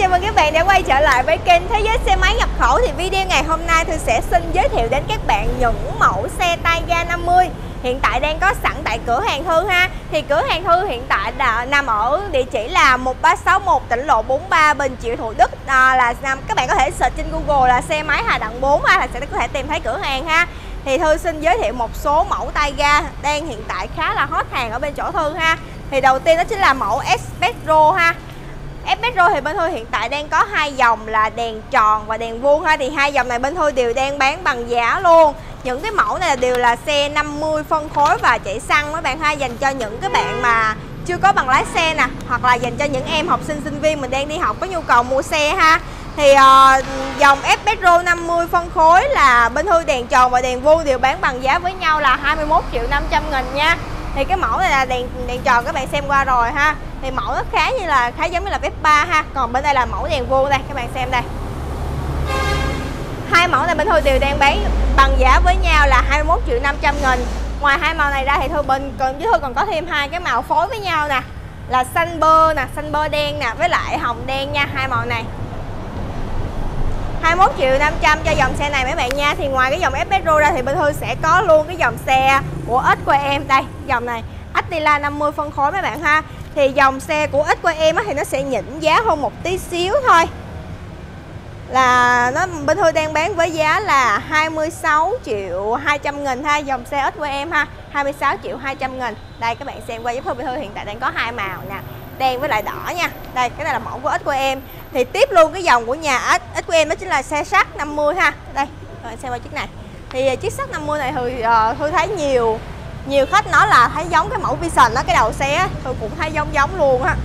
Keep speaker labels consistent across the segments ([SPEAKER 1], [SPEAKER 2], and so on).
[SPEAKER 1] chào mừng các bạn đã quay trở lại với kênh Thế giới xe máy nhập khẩu. Thì video ngày hôm nay Thư sẽ xin giới thiệu đến các bạn những mẫu xe tay ga 50 Hiện tại đang có sẵn tại cửa hàng Thư ha. Thì cửa hàng Thư hiện tại đã nằm ở địa chỉ là 1361 tỉnh lộ 43 Bình Triệu Thủ Đức. À, là Các bạn có thể search trên Google là xe máy Hà Đặng 4 ha, là sẽ có thể tìm thấy cửa hàng ha. Thì Thư xin giới thiệu một số mẫu tay ga đang hiện tại khá là hot hàng ở bên chỗ Thư ha. Thì đầu tiên đó chính là mẫu Espresso ha. Espresso thì bên Thôi hiện tại đang có hai dòng là đèn tròn và đèn vuông ha. Thì hai dòng này bên Thôi đều đang bán bằng giá luôn. Những cái mẫu này đều là xe 50 phân khối và chạy xăng các bạn ha. Dành cho những cái bạn mà chưa có bằng lái xe nè hoặc là dành cho những em học sinh sinh viên mình đang đi học có nhu cầu mua xe ha. Thì uh, dòng Espresso 50 phân khối là bên Thư đèn tròn và đèn vuông đều bán bằng giá với nhau là 21 triệu 500 nghìn nha. Thì cái mẫu này là đèn đèn tròn các bạn xem qua rồi ha thì mẫu nó khá như là khá giống như là Vespa ha. Còn bên đây là mẫu đèn vuông đây, các bạn xem đây. Hai mẫu này bên thôi đều đang bán bằng giá với nhau là 21 triệu 500 nghìn. Ngoài hai màu này ra thì thôi bên còn với thôi còn có thêm hai cái màu phối với nhau nè. Là xanh bơ nè, xanh bơ đen nè, với lại hồng đen nha, hai màu này. 21 triệu 500 cho dòng xe này mấy bạn nha. Thì ngoài cái dòng Espresso ra thì bên Thư sẽ có luôn cái dòng xe của ích của em. Đây, dòng này Attila 50 phân khối mấy bạn ha. Thì dòng xe của ít của em thì nó sẽ nhỉnh giá hơn một tí xíu thôi. Là nó bên Thư đang bán với giá là 26 triệu 200 nghìn ha dòng xe ít của em ha 26 triệu 200 nghìn. Đây các bạn xem qua giúp Thư bên Thư hiện tại đang có hai màu nè đen với lại đỏ nha. Đây cái này là mẫu của ít của em thì tiếp luôn cái dòng của nhà ít ít của em đó chính là xe sắt 50 ha. Đây xem qua chiếc này. Thì chiếc sắt 50 này thì ờ, uh, Thư thấy nhiều nhiều khách nói là thấy giống cái mẫu Vision đó, cái đầu xe tôi cũng thấy giống giống luôn á.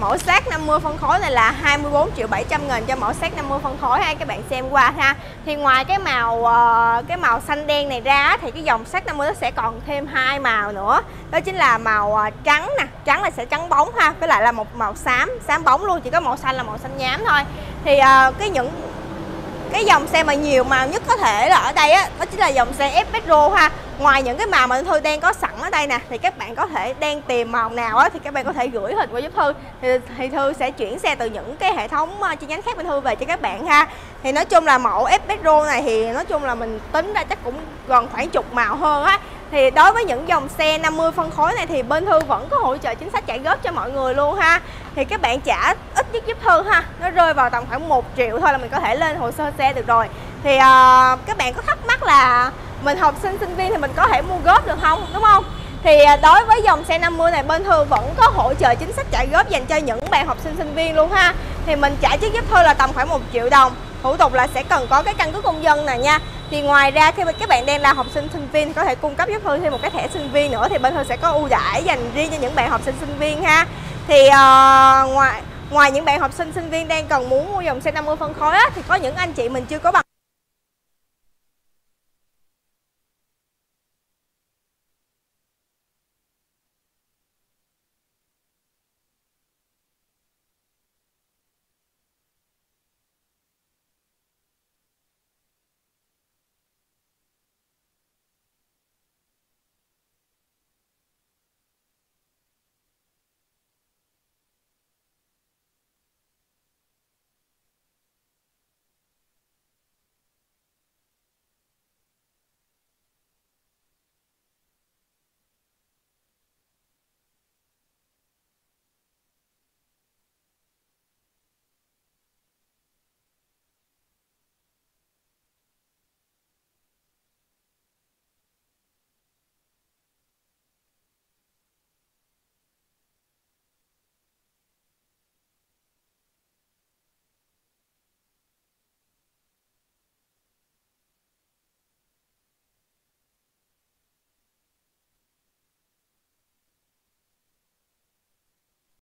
[SPEAKER 1] Mẫu xác 50 phân khối này là 24 triệu 700 nghìn cho mẫu xác 50 phân khối ha, các bạn xem qua ha. Thì ngoài cái màu ờ, cái màu xanh đen này ra thì cái dòng xác 50 nó sẽ còn thêm hai màu nữa. Đó chính là màu ờ, trắng nè, trắng là sẽ trắng bóng ha, với lại là một màu xám xám bóng luôn, chỉ có màu xanh là màu xanh nhám thôi. Thì ờ, cái những, cái dòng xe mà nhiều màu nhất có thể là ở đây á, đó chính là dòng xe Espresso ha ngoài những cái màu mà Thư đang có sẵn ở đây nè thì các bạn có thể đang tìm màu nào á thì các bạn có thể gửi hình qua giúp Thư. Thì, thì Thư sẽ chuyển xe từ những cái hệ thống ờ, chi nhánh khác bên Thư về cho các bạn ha. Thì nói chung là mẫu Espresso này thì nói chung là mình tính ra chắc cũng gần khoảng chục màu hơn á. Thì đối với những dòng xe 50 phân khối này thì bên Thư vẫn có hỗ trợ chính sách trả góp cho mọi người luôn ha. Thì các bạn trả ít nhất giúp Thư ha nó rơi vào tầm khoảng 1 triệu thôi là mình có thể lên hồ sơ xe được rồi. Thì uh, các bạn có thắc mắc là mình học sinh sinh viên thì mình có thể mua góp được không? Đúng không? Thì à, đối với dòng xe 50 này bên Thư vẫn có hỗ trợ chính sách trả góp dành cho những bạn học sinh sinh viên luôn ha. Thì mình trả trước giúp Thư là tầm khoảng 1 triệu đồng. Thủ tục là sẽ cần có cái căn cước công dân nè nha. Thì ngoài ra khi mà các bạn đang là học sinh sinh viên thì có thể cung cấp giúp Thư thêm một cái thẻ sinh viên nữa. Thì bên Thư sẽ có ưu đãi dành riêng cho những bạn học sinh sinh viên ha. Thì uh, ngoài ngoài những bạn học sinh sinh viên đang cần muốn mua dòng xe 50 phân khối á, thì có những anh chị mình chưa có bằng